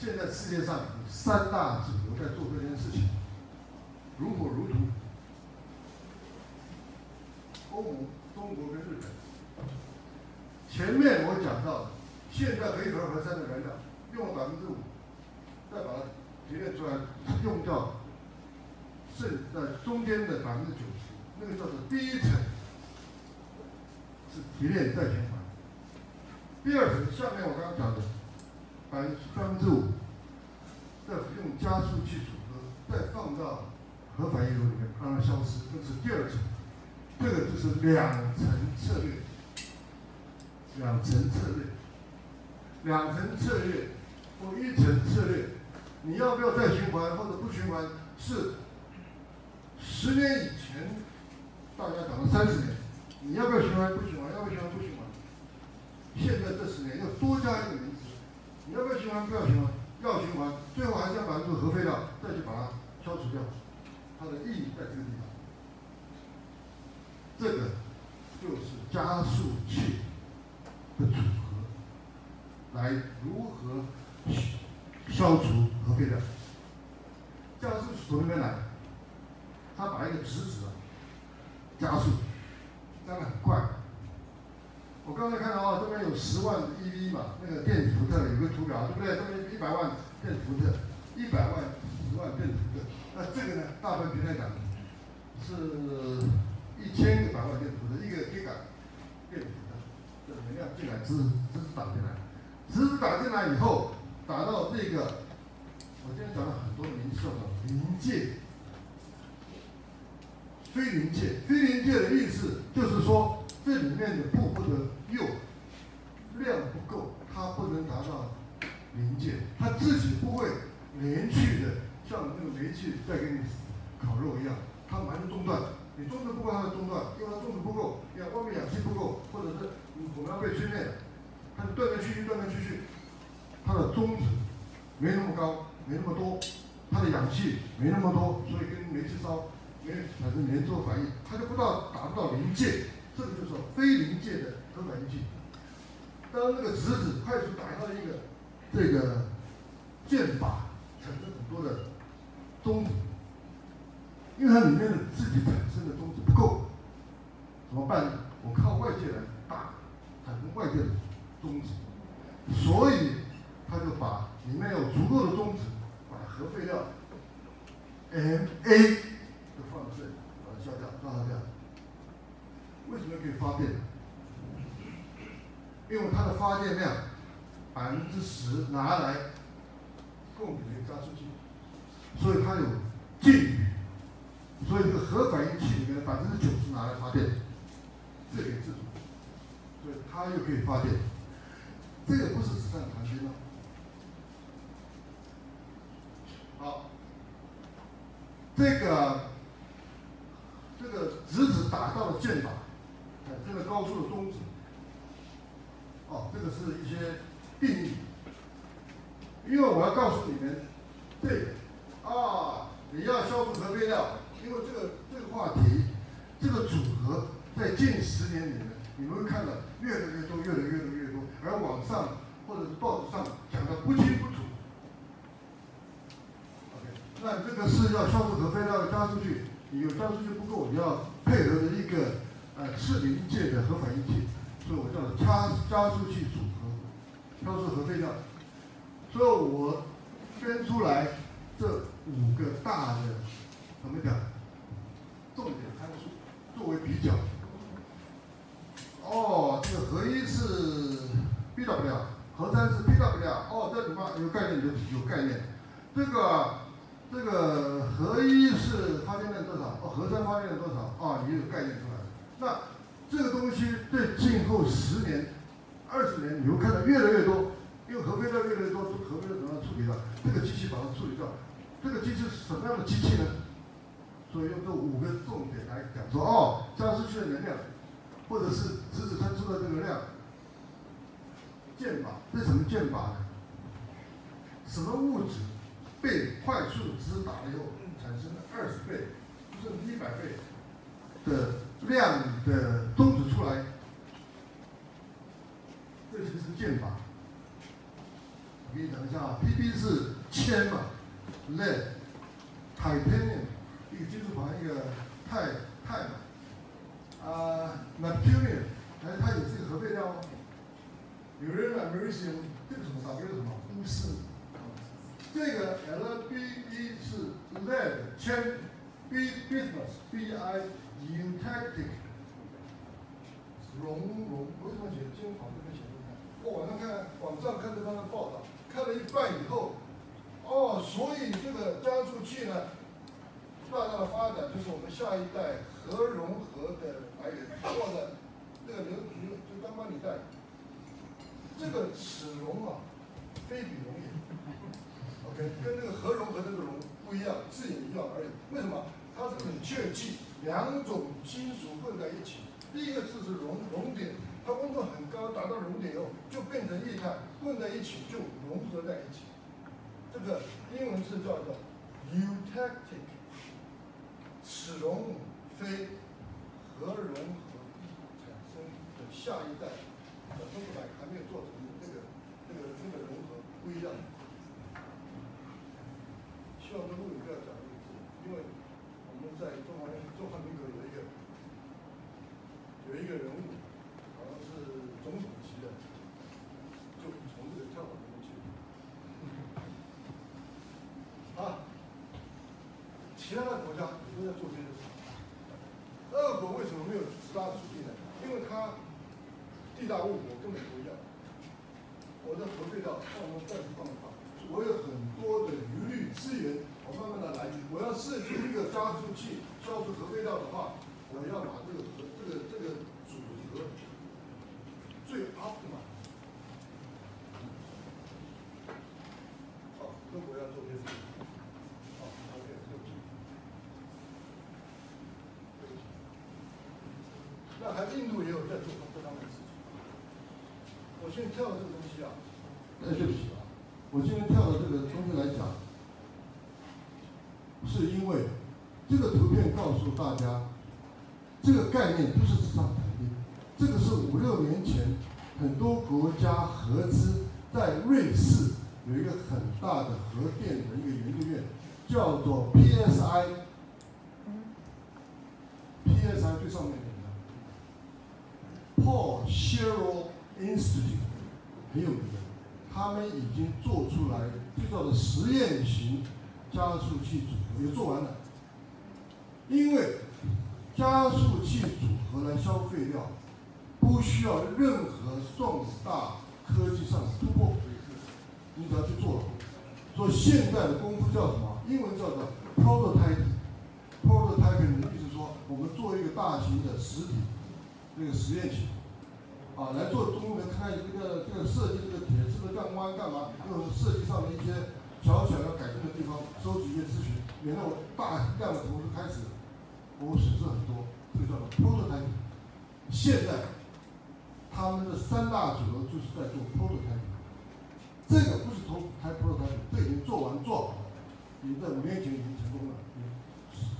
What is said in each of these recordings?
现在世界上有三大主流在做这件事情，如火如荼。欧盟、中国跟日本。前面我讲到的，现在可以核核三的燃料用了百分之五，再把它提炼出来，用掉剩在中间的百分之九十，那个叫做第一层是提炼再循环。第二层，下面我刚刚讲的百分之五，再用加速器组合，再放到核反应炉里面让它消失，这是第二层。这个就是两层策略，两层策略，两层策略或一层策略，你要不要再循环或者不循环？是十年以前大家讲了三十年，你要不要循环不循环？要不要循环不循环？现在这十年要多加一个名，你要不要循环？不要循环？要循环，最后还是要把这个核废料再去把它消除掉，它的意义在这个地方。这个就是加速器的组合，来如何消除核废料？加速器从那边来，它把一个质子加速，加的很快。我刚才看到，有十万 eV 嘛，那个电子伏特有个图表，对不对？这边一百万电子伏特，一百万、十万电子伏特，那这个呢，大分平台讲是。一千个百万电阻的一个 G 感电阻的这能量进来，直直打进来，直打进来以后，打到这个，我今天讲了很多名词，了临界、非临界。非临界的意思就是说，这里面的部分的铀量不够，它不能达到临界，它自己不会连续的像那个煤气在给你烤肉一样，它马上中断。你中子不够，它就中断；因为它中子不够，你看外面氧气不够，或者是我们要被吹灭，它就断断续续，断断续续。它的中子没那么高，没那么多，它的氧气没那么多，所以跟煤气烧没产生连锁反应，它就不到达不到临界，这个就是非临界的核反应器。当那个质子快速打到一个这个剑靶，产生很多的中子。因为它里面的自己产生的中子不够，怎么办呢？我靠外界来打，产生外界的中子，所以他就把里面有足够的中子，把核废料 M A 就放在这里，把它消掉，让它掉。为什么可以发电？因为它的发电量百分之十拿来供给加速器，所以它有静语。所以这个核反应器里面百分之九十拿来发电，这个自主，所以它又可以发电，这个不是纸上谈兵了？好，这个这个质子打到了箭靶，产生了高速的中子，哦，这个是一些定义，因为我要告诉你们，这啊，你要消除核废料。因为这个这个话题，这个组合在近十年里面，你们会看到越来越多，越来越多，越多。而网上或者是报纸上讲的不清不楚。OK，那这个是要消除核废料的加速器，你有加速器不够，你要配合的一个呃次临界的核反应器，所以我叫它加加速器组合，消除核废料。所以我分出来这五个大的怎么讲？重点参数作为比较，哦，这个核一是 BW，核三是 PW，哦，这里面有概念有有概念。这个这个核一是发电量多少？哦，核三发电量多少？哦，也有概念出来。那这个东西对今后十年、二十年，你会看到越来越多，因为核废料越来越多，核废料怎么处理掉？这个机器把它处理掉。这个机器是什么样的机器呢？所以用这五个重点来讲说，哦，加速器的能量，或者是质子喷出的这个量，剑靶，这什么剑靶呢？什么物质被快速直打了以后，产生了二十倍，甚至一百倍的量的中子出来，这就是箭靶。我给你讲一下，Pp 是铅嘛，lead、titanium，一个金属旁一个钛钛嘛，啊，mercurium，哎，它也是一个核废料哦。有人呢，mercurium 这个什么？打给什么？钨丝。这个 Lbe 是 lead 铅，B bismuth B I eutectic 熔融，为什么写金黄这边写不看？我晚上看网上看这方面报道，看了一半以后，哦，所以这个加速器呢，大大的发展就是我们下一代核融合的来源。或者这个刘局就刚帮你带，这个齿溶啊，非比溶也。OK，跟那个核融合那个溶不一样，字也一样而已。为什么？它是冷却剂，两种金属混在一起。第一个字是熔熔点，它温度很高，达到熔点以后就变成液看，混在一起就融合在一起。这个英文字叫做 eutectic，齿溶非核融合产生的下一代，的中国还没有做成那个那个那个融合不一样。希望这录影不要讲这个字，因为我们在中华中华民国有一个。有一个人物，好像是总统级的，就从这个跳到这边去。啊，其他的国家都在做这件事。俄国为什么没有自拉属地呢？因为它地大物博，根本不一样。我的核废料放我再去放一放，我有很多的余氯资源，我慢慢的来。我要设计一个加速器消除核废料的话。我要把这个和这个这个组合最 optimal。好，中国要做这些事情。好，OK，那还印度也有在做。我先跳的这个东西啊，哎，对不起啊，我今天跳的这个东西来讲，是因为这个图片告诉大家。这个概念不是纸上谈兵，这个是五六年前很多国家合资在瑞士有一个很大的核电的一个研究院，叫做 PSI，PSI 最上面的，Paul s h e r r l Institute 没有，他们已经做出来就叫做实验型加速器组合，也做完了，因为。加速器组合来消废料，不需要任何重大科技上的突破，你只要去做。所以现在的功夫叫什么？英文叫做 prototype。prototype 的意思说，我们做一个大型的实体那个实验型，啊，来做中间看这个这个设计这个铁质的钢弯干嘛？用设计上的一些小小要改进的地方，收集一些咨询，免得我大量的投资开始。我损失很多，这个叫做 prototype。现在他们的三大主流就是在做 prototype。这个不是投开 prototype，这已经做完做好了，已经在五年前已经成功了。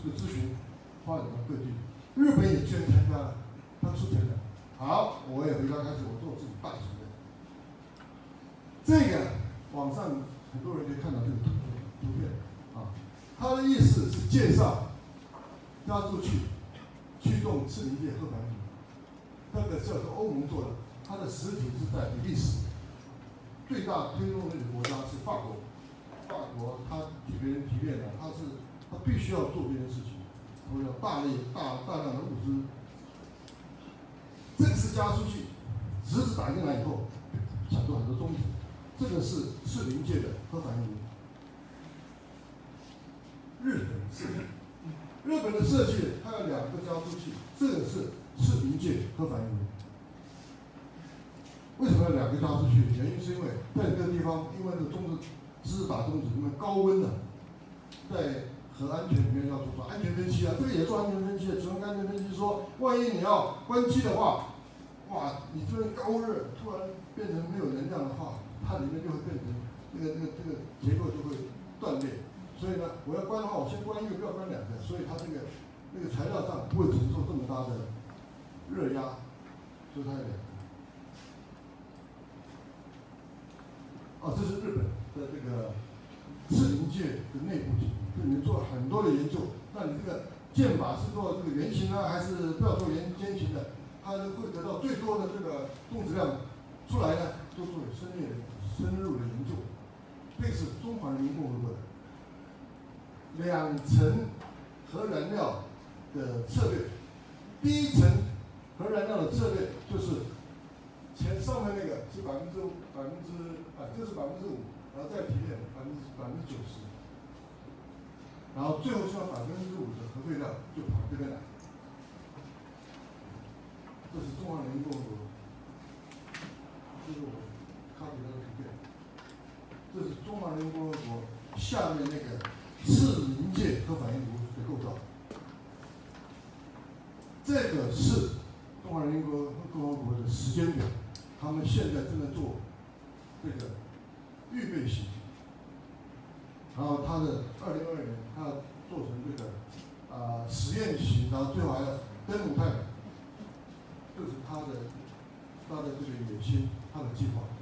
这个咨询发展到各地，日本也居然参加了，他出钱的。好，我也回家开始我做自己大型的。这个网上很多人可以看到这个图片，图片啊，他的意思是介绍。加速器驱动次临界核反应炉，这个是欧盟做的，它的实体是在比利时，最大推动的国家是法国，法国他替别人提炼的，他是他必须要做这件事情，投了大力大大量的物资。加速器，直子打进来以后，产生很多中子，这个是次临界的核反应炉，日本是。日本的设计，它有两个加速器，这个是次临界核反应炉。为什么要两个加速器？原因是因为在这个地方，因为这个中子，是打中子，因为高温的，在核安全里面要做做安全分析啊，这个也做安全分析的。只能安全分析说，万一你要关机的话，哇，你这边高热突然变成没有能量的话，它里面就会变成这个这个这个结构就会断裂。所以呢，我要关的话，我先关一个，不要关两个。所以它这个那个材料上不会承受这么大的热压，所以它有两个。哦，这是日本，的这个士林界的内部情况，这里面做了很多的研究。那你这个剑法是做这个圆形呢，还是不要做圆尖形的？它会得到最多的这个动质量出来呢，都做深入深入的研究。这是中华人民共和国的两层核燃料的策略，第一层核燃料的策略就是前上面那个是百分之百分之啊，这是百分之五，然后再提炼百分之百分之九十，然后最后剩下百分之五的核废料就跑这边来，这是中华人民共和国，这是我看到的图片，这是中华人民共和国下面那个次临界核反应炉的构造，这个是中华人民共和国的时间表。他们现在正在做这个预备型，然后他的二零二二年他要做成这个啊实验型，然后最后还要登陆太空就，是他的他的这个野心，他的计划。